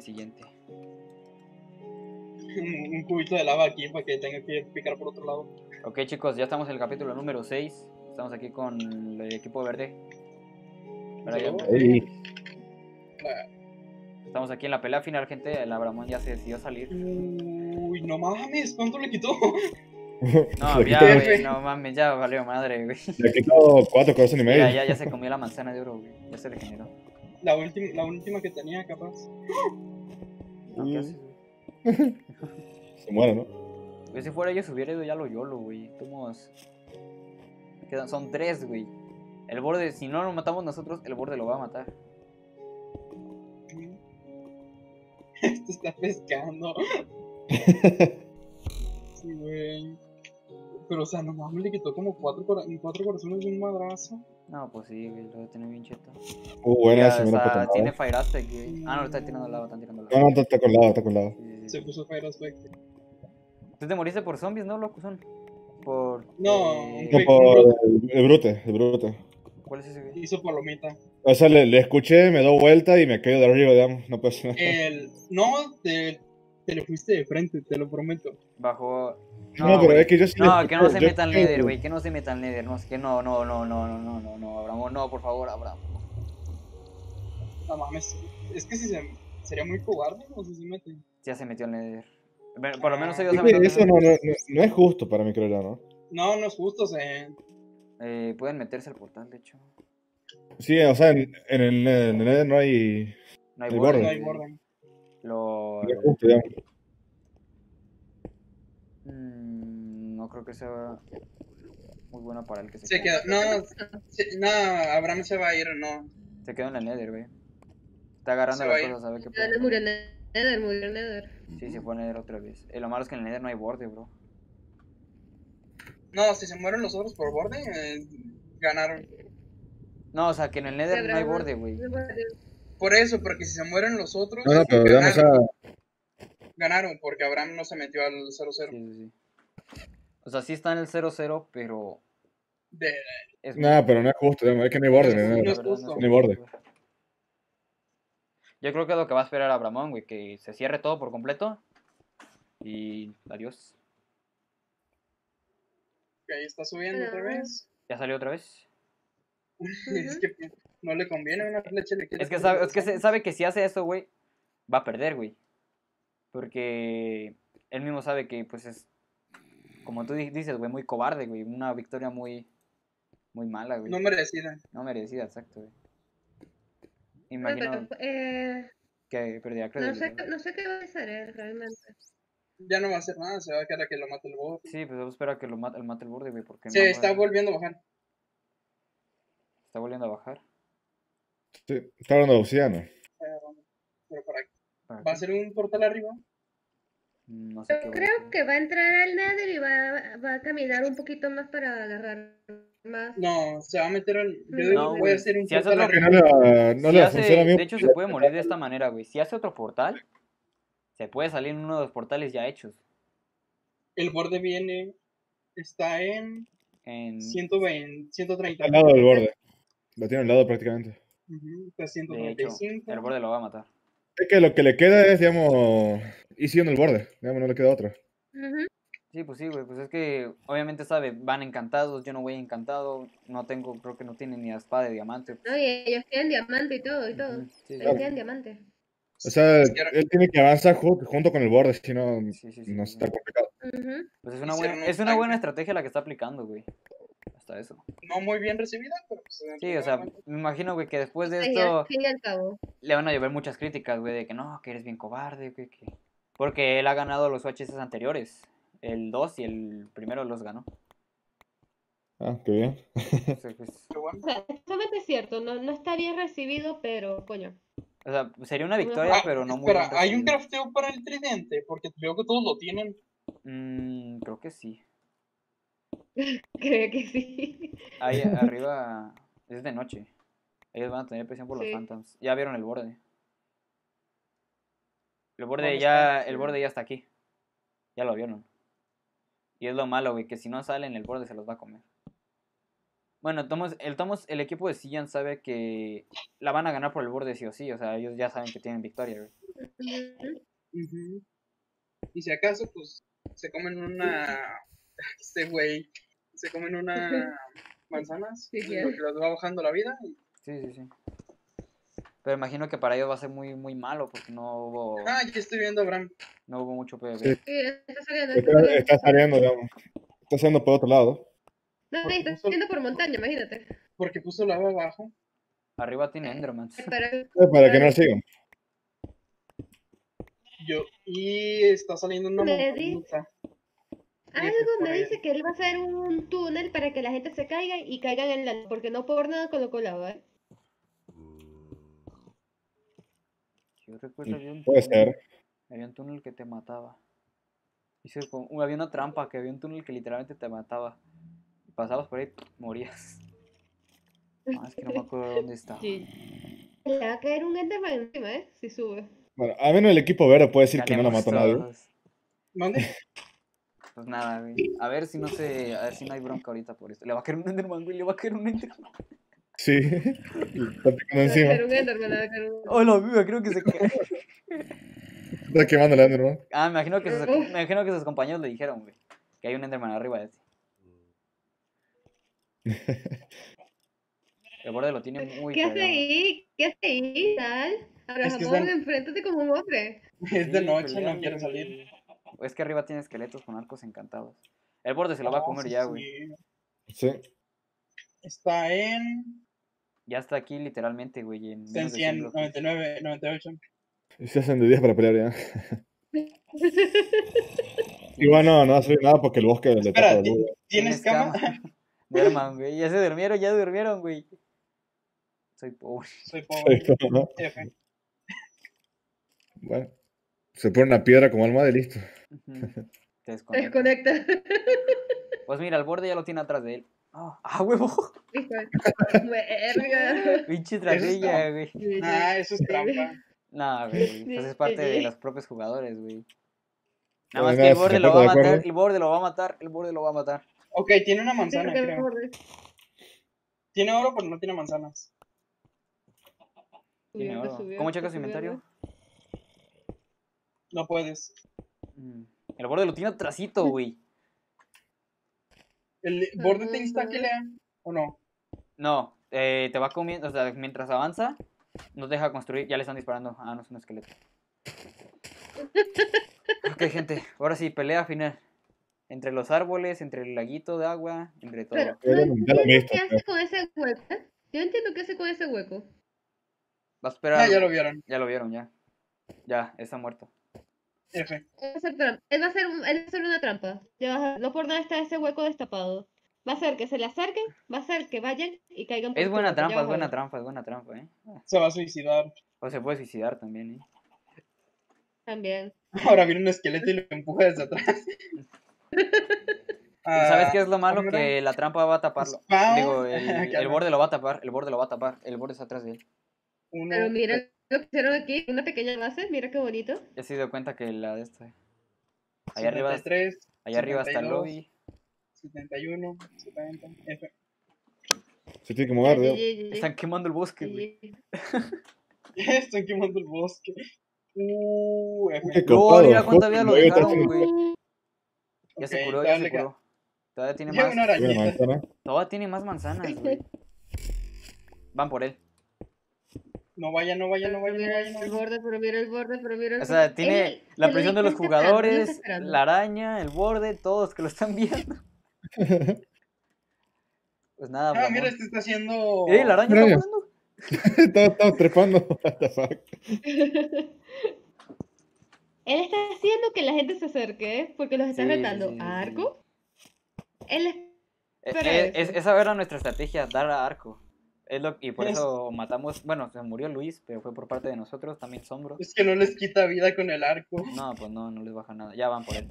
el siguiente. Un, cubito de lava aquí para que tenga que picar por otro lado. Ok, chicos, ya estamos en el capítulo número 6. Estamos aquí con el equipo verde. Estamos aquí en la pelea final, gente. El Abramón ya se decidió salir. Uy, no mames, ¿cuánto le quitó? No, ya, quito- güey, no mames, ya valió madre, güey. Le quito cuatro corazones y medio. Ya, ya, ya se comió la manzana de oro, güey. Ya se regeneró. La última, la última que tenía, capaz. No, ¿qué haces, güey? Se muere, ¿no? Si fuera ellos hubiera ido ya lo YOLO, güey. Somos... Quedan, son tres, güey. El borde, si no lo matamos nosotros, el borde lo va a matar. Este está pescando. Sí, güey. Pero, o sea, no mames, le quitó como cuatro, cora- cuatro corazones de un madrazo. No, pues sí, güey, lo debe tener bien cheto. Uh, buena, Ya, se o me lo sea, puto tiene. Fire Aztec, güey. Ah, no, lo está tirando al lado, están tirando al No, lado. no, está, está con lado, está con lado. Sí. Se puso Fire Aspect. Tú te moriste por zombies, ¿no, loco? Son. Por. No, eh, No, por el, el brute, el brute. ¿Cuál es ese, güey? Hizo palomita. O sea, le, le escuché, me doy vuelta y me caigo de arriba, digamos. No pasa nada. El. No, te, te le fuiste de frente, te lo prometo. Bajo. No, pero es que yo sí. No, que no se yo meta escuché- Nether, güey. Que no se meta al Nether. No, es que no, no, no, no, no, no, no, no, Abramo, no, por favor, Abramo. No mames. Es que si se. Sería muy cobarde, no sé si mete. Ya se metió Nether. Bueno, Por lo menos ellos Es saben que dónde eso no, no, no, no es justo para mí, creo yo, ¿no? No, no es justo, se. Eh, pueden meterse al portal, de hecho. Sí, o sea, en, en el, en el Nether no hay. No hay El borde. borde. No hay borde. Lo. No es justo, digamos. Mm, no creo que sea muy bueno para el que se, Se queda. quedó. No, se- no, Abraham se va a ir, no. Se quedó en el Nether, güey. Está agarrando las a cosas, a ver qué puede. le murió Nether, murió Nether. Sí, se fue al Nether otra vez. Eh, lo malo es que en el Nether no hay borde, bro. No, si se mueren los otros por borde, eh, ganaron. No, o sea, que en el Nether no hay borde, güey. Por eso, porque si se mueren los otros, No, no, pero ganaron, ganaron, porque Abraham no se metió al 0-0. Sí, sí, sí. O sea, sí está en el 0-0, pero. De- Es nada, pero no es justo, es que no hay borde, No, ni no nada. es justo. Ni borde. Yo creo que es lo que va a esperar Abramón, güey, que se cierre todo por completo. Y adiós. ahí está subiendo otra vez. ¿Ya salió otra vez? es que no le conviene una flecha. Le Es que sabe, es que sabe que si hace eso, güey, va a perder, güey. Porque él mismo sabe que, pues, es, como tú di- dices, güey, muy cobarde, güey. Una victoria muy, muy mala, güey. No merecida. No merecida, exacto, güey. No, Imagino pero, eh, que perdería no, credibilidad. sé, no sé qué va a hacer él realmente. Ya no va a hacer nada, se va a quedar a que lo mate el bot. Sí, pues espera que lo mate, el mate el borde, güey, porque Se no, está güey, volviendo a bajar. está volviendo a bajar. Sí, está hablando de Oceano. Pero para ¿Para ¿Va a ser un portal arriba? No sé Yo creo que va a entrar al Nether y va, va a caminar un poquito más para agarrar más. No, se va a meter al. Yo No, voy a hacer un Si hace portal otro- Que no le, no Si le hace- funciona a mí. de hecho, se puede morir de esta manera, güey. Si hace otro portal, se puede salir en uno de los portales ya hechos. El borde viene. Está en En, 120, 130. Al lado del borde. Lo tiene al lado prácticamente. Ujú, Está de hecho, 195. el borde lo va a matar. Es que lo que le queda es, digamos, ir siguiendo el borde. Digamos, no le queda otra. Ujú. Sí, pues sí, güey. Pues es que obviamente sabe, van encantados, yo no voy encantado. No tengo, creo que no tienen ni la espada de diamante. No, y ellos tienen diamante y todo, y todo. Sí, sí, Ellos tienen diamante. O sea, él tiene que avanzar ju- junto con el borde, si no, sí, sí, sí, no está complicado. Pues es una, buena, es una buena estrategia la que está aplicando, güey. Hasta eso. No muy bien recibida, pero. Pues, Sí, o sea, me imagino, güey, que después de Sí, esto al cabo. le van a llover muchas críticas, güey, de que no, que eres bien cobarde, güey, que... Porque él ha ganado los UHS anteriores. El 2 y el primero los ganó. Ah, qué bien. Entonces, pues. O sea, es cierto, no, no está bien recibido, pero coño. o sea, sería una victoria, Ah, pero no muy espera, bien ¿hay un crafteo para el tridente? Porque veo que todos lo tienen. Mm, creo que sí. Creo que sí. Ahí arriba es de noche. Ellos van a tener presión por los phantoms. Ya vieron el borde. El borde ¿Dónde ya, está? el borde ya está aquí. Ya lo vieron. Y es lo malo, güey, que si no salen el borde se los va a comer. Bueno, Tomos, el Tomos, el equipo de Sian sabe que la van a ganar por el borde sí o sí. O sea, ellos ya saben que tienen victoria, güey. Y si acaso, pues, se comen una... Este güey, se comen una manzanas, Sí, porque les va bajando la vida. y- Sí, sí, sí. Pero imagino que para ellos va a ser muy, muy malo porque no hubo, Ah, ya estoy viendo a Abraham. no hubo mucho PvP. Sí. Sí, está saliendo. Está Está, saliendo. digamos. Está saliendo por otro lado. No, sí, está saliendo por montaña, imagínate. Porque puso lava abajo. Arriba tiene Endermans. Para, Para que no lo sigan. Yo, y está saliendo una montañita. Algo me dice que él va a hacer un túnel para que la gente se caiga y caigan en la... Porque no por nada colocó lava, ¿eh? Yo recuerdo había un Puede túnel, ser. había un túnel que te mataba. Hice como- uh, había una trampa que había un túnel que literalmente te mataba. Pasabas por ahí, morías. Ah, es que no me acuerdo dónde estaba. Sí. Le va a caer un Enderman encima, ¿eh? Si sube. Bueno, a menos el equipo verde puede decir que no lo Ganemos mató nadie. ¿Mande? Pues nada, güey. A ver si no se, a ver si no hay bronca ahorita por esto. Le va a caer un Enderman, güey, le va a caer un Enderman. Sí. Está picando Le va a encima. caer un Enderman, le va a caer un... Hola, creo que se cae. Está quemando el Enderman. Ah, me imagino que sus, me imagino que sus compañeros le dijeron, güey, que hay un Enderman arriba de ti. El borde lo tiene muy ¿Qué hace ahí? ¿Qué hace ahí, tal? Es que enfréntate como un hombre. Es de Sí, noche, no güey. salir. Es que arriba tiene esqueletos con arcos encantados. El borde se lo va a comer sí, ya, güey. sí. Sí. Está en, Ya está aquí literalmente, güey. En está en menos de 100, 100 bloques. 99, 98. Y se hacen de 10 para pelear ya. Igual no, no va a salir nada porque el bosque le Espera. ¿tienes cama? Duerman, güey. Ya se durmieron, ya durmieron, güey. Soy pobre. Soy pobre. Sí, ¿no? F. Bueno. Se pone una piedra como almohada y listo. Te desconecta. Desconecta. Pues mira, el borde ya lo tiene atrás de él. Ah, ah, huevo. Verga. Pinche tragedia, güey. Ah, eso es trampa. Nah, güey. Pues es parte de los propios jugadores, güey. Nada más que el borde lo va a matar. acuerdo. El borde lo va a matar. El borde lo va a matar. Ok, tiene una manzana, creo. Tiene oro, pero no tiene manzanas. Tiene oro. ¿Cómo checas su inventario? No puedes. Mm, El borde lo tiene atrasito, güey. ¿El borde te insta que lea? ¿O no? No, eh, te va comiendo, o sea, mientras avanza, no te deja construir, ya le están disparando. Ah, no es un esqueleto. Ok, gente, ahora sí, pelea final. Entre los árboles, entre el laguito de agua, entre todo. Pero, no ¿qué hace con ese hueco? Yo entiendo qué hace con ese hueco. Va a esperar. Ah, ya lo vieron. Ya lo vieron, ya. Ya, está muerto. F. Va a trampa. Él va a un- él va a una trampa. Ya no por nada está ese hueco destapado. Va a hacer que se le acerquen, va a hacer que vayan y caigan por Es buena trampa, es buena trampa, es buena trampa, ¿eh? Se va a suicidar. O se puede suicidar también, ¿eh? También. Ahora viene un esqueleto y lo empuja desde atrás. ¿Y ¿Sabes qué es lo Ah, malo? ahora, Que la trampa va a taparlo. Spawn. Digo, el, el borde lo va a tapar, el borde lo va a tapar, el borde está atrás de él. uno, Pero mira hicieron aquí, una pequeña base, mira qué bonito. Ya se dio cuenta que la de esta. Allá arriba, 73, allá arriba está el 72, lobby. 71, 70, F. Se tiene que mover. GG, Están quemando el bosque, güey. Están quemando el bosque. Uh, F. No, mira cuánta vida lo dejaron, güey. Ya se curó, ya se curó. Todavía tiene más. Todavía tiene más manzanas, güey. Van por él. No vaya, no vaya, no Pero vaya, no mira no el vaya. borde, pero mira el borde, pero mira el O sea, borde. tiene la presión de los jugadores, la araña, el borde, todos que lo están viendo. Pues nada, Ah, mira, este está haciendo. ¡Eh, la araña está volando! Estaba trepando. What the fuck. Él está haciendo que la gente se acerque, ¿eh? porque los está Sí, retando sí, sí, a arco. Él es Pero eso. es- esa era nuestra estrategia, dar a arco. Es lo, y por Es- eso matamos, bueno, se murió Luis, pero fue por parte de nosotros, también Sombro. Es que no les quita vida con el arco. No, pues no, no les baja nada. Ya van por él.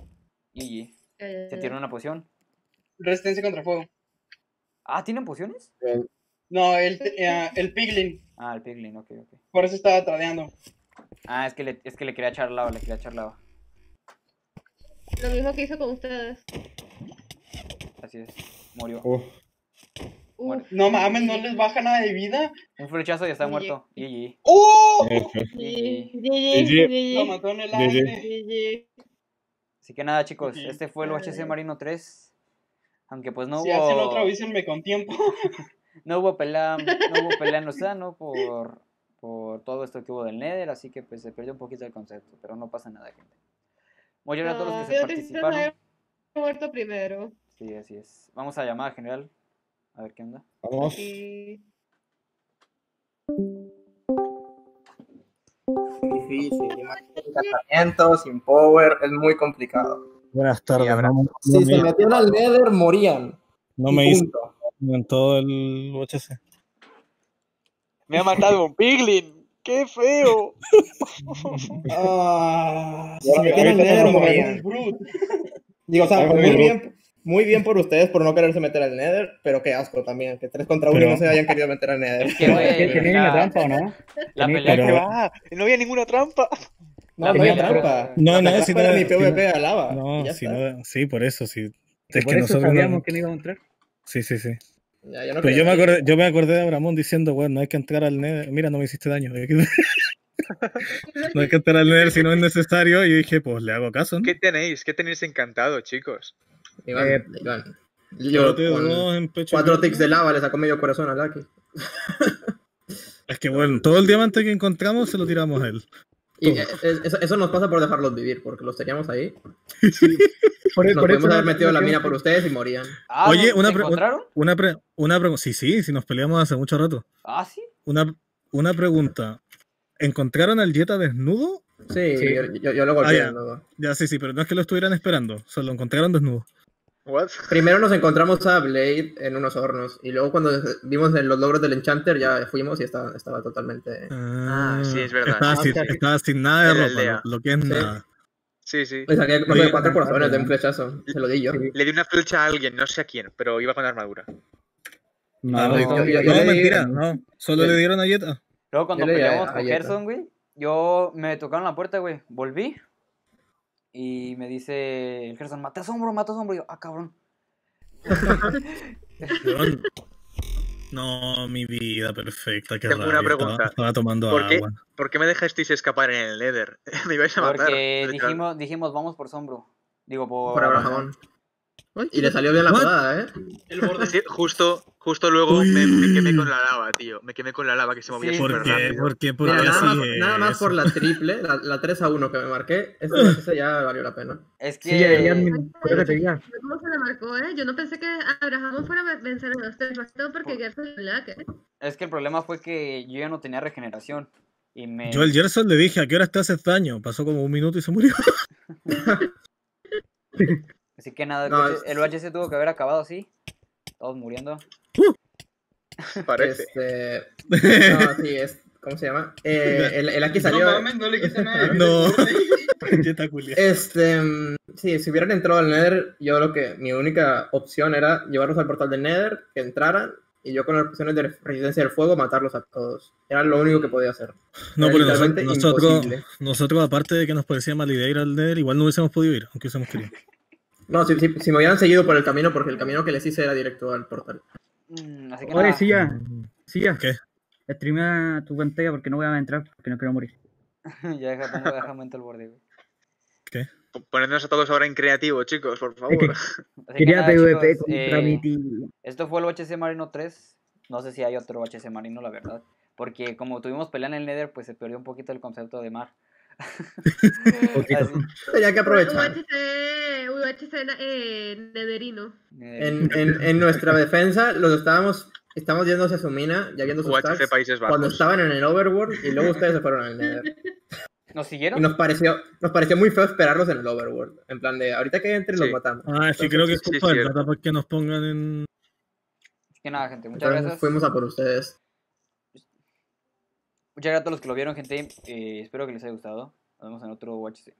GG. Se tiene una poción. Resistencia contra fuego. Ah, ¿tienen pociones? No, el, eh, el piglin. Ah, el piglin, ok, ok. Por eso estaba tradeando. Ah, es que le, es que le quería echar lava, le quería echar lava. Lo mismo que hizo con ustedes. Así es. Murió. Uf. No mames, no les baja nada de vida. Un flechazo y está muerto. GG. ¡Oh! GG, GG. GG, Lo mató en el GG. aire. GG. Así que nada, chicos, este fue el HC Marino 3. Aunque pues no Si hacen otra, hubo, avísenme con tiempo. no hubo pelea, no hubo pelea en Lozano por, por todo esto que hubo del Nether, así que pues se perdió un poquito el concepto, pero no pasa nada, gente. Muchas gracias a todos los que se Ah, triste participaron. muerto primero. Sí, así es. Vamos a llamada general. A ver qué onda. Vamos. Y... difícil. más Sin encantamiento, sin power, es muy complicado. Buenas tardes. No, no Si se me, metían al Nether, morían. no Y me punto. en todo el HC. Me ha matado un piglin. ¡Qué feo! Ah, si se metían al Nether, morían. Digo, o sea, muy muy bien, muy bien por ustedes por no quererse meter al Nether, pero qué asco también, que 3 contra 1 Pero- no se hayan querido meter al Nether. Es que, güey, ¿Tenía la- trampa o no? La pelea Pero- ¿Qué va? No había ninguna trampa. No, no pelea- trampa. No, no, si era no- mi si no- PvP a lava. No, si no, sí, por eso, sí. Que Es por que eso nosotros no- sabíamos que no iba a entrar. Sí, sí, sí. Ya, yo no Pero yo me acordé, yo me acordé de Abramón diciendo, bueno, no hay que entrar al Nether. Mira, no me hiciste daño. no hay que entrar al Nether si no es necesario. Y yo dije, pues le hago caso, ¿no? ¿Qué tenéis? ¿Qué tenéis encantado, chicos? Iván, Eh, Iván. Yo Yo te con dos en pecho cuatro ticks de lava le sacó medio corazón a Lucky. Es que bueno, todo el diamante que encontramos se lo tiramos a él. Y eh, eso, eso nos pasa por dejarlos vivir, porque los teníamos ahí. Por, Nos por eso podemos no- haber metido a la no- mina por ustedes y morían. Ah, Oye, ¿no- una ¿se pre- encontraron? Una, pre- una pregunta. Sí, sí, sí, nos peleamos hace mucho rato. Ah, sí. Una, una pregunta. ¿Encontraron al Jetta desnudo? Sí, Sí. Yo, yo, yo lo golpeé. Ah, ya. luego. Ya, sí, sí, pero no es que lo estuvieran esperando. Se lo encontraron desnudo. ¿What? Primero nos encontramos a Blade en unos hornos. Y luego cuando vimos en los logros del Enchanter ya fuimos y estaba, estaba totalmente... Ah, sí, es verdad. Estaba, Ah, sin, estaba sin nada de ropa, lo, lo que es Sí. nada. Sí, sí. Le saqué sé, cuatro corazones de un flechazo. Se lo di yo. Le di una flecha a alguien, no sé a quién, pero iba con armadura. No, Ah, no, yo- yo- yo no, le di- mentira, no. Solo le dieron a Jetta. Luego cuando peleamos a con. Gerson, güey, yo me tocaron la puerta, güey. Volví. Y me dice el Gerson, mate a Sombro, mate a Sombro. Y yo, ah, cabrón. No, mi vida perfecta, qué Tengo rabia, una pregunta. Estaba, estaba tomando ¿Por qué? agua. ¿Por qué me dejasteis escapar en el Nether? me ibais a matar. Porque dijimos, dijimos, vamos por Sombro. Digo, por... Por Abrahamón. Y le salió bien la jugada, ¿eh? El borde. Justo, justo luego me, me quemé con la lava, tío. Me quemé con la lava que se movía Sí. súper ¿Por qué? rápido. ¿Por qué? ¿Por Mira, qué nada más, nada más por la triple, la, la 3 a 1 que me marqué, ese ya valió la pena. Es que... Sí, ya. ¿Cómo se le marcó, eh? Yo no pensé que Abraham fuera a vencer a los tres, más todo porque Gerson y eh. Es que el problema fue que yo ya no tenía regeneración. Y me... Yo al Gerson le dije, ¿a qué hora te haces daño? Pasó como un minuto y se murió. Así que nada, el No, es- el UHC tuvo que haber acabado así. Todos muriendo. Parece. Este, no, sí, es, ¿cómo se llama? Eh, el, el aquí salió. No mames, no le quise nada. No. Este, sí, si hubieran entrado al Nether, yo creo que mi única opción era llevarlos al portal del Nether, que entraran, y yo con las opciones de resistencia del fuego matarlos a todos. Era lo único que podía hacer. No, Era pero nosotros, nosotros, imposible. nosotros, aparte de que nos parecía mala idea ir al Nether, igual no hubiésemos podido ir, aunque hubiésemos querido. No, si, si, si me hubieran seguido por el camino, porque el camino que les hice era directo al portal. Mm, así que Oye, nada. sí ya, sí ya. ¿Qué? Streamea tu pantalla porque no voy a entrar, porque no quiero morir. ya deja, pongo, deja aumento el borde, güey. P- Ponednos a todos ahora en creativo, chicos, por favor. que- Quería nada, PvP chicos, contra eh, mi tío. Esto fue el HC Marino 3. No sé si hay otro HC Marino, la verdad. Porque como tuvimos pelea en el Nether, pues se perdió un poquito el concepto de mar. Poquito. Así, Tenía que aprovechar. Eh, nederino. En, en, en nuestra defensa, los estábamos, estamos yendo hacia su mina, ya viendo sus tags, Países cuando Bajos. estaban en el Overworld, y luego ustedes se fueron al Nether. ¿Nos Y siguieron? nos pareció, nos pareció muy feo esperarlos en el Overworld. En plan de, ahorita que entren los Sí. matamos. Ah, es que creo que es Sí, culpa del cierto. data para que nos pongan en. Así que nada, gente. Muchas Entonces gracias. fuimos a por ustedes. Muchas gracias a todos los que lo vieron, gente. Eh, espero que les haya gustado. Nos vemos en otro UHC.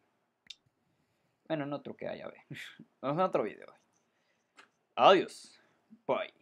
Bueno, en otro que haya, ve. Nos vemos en otro video. Adiós. Bye.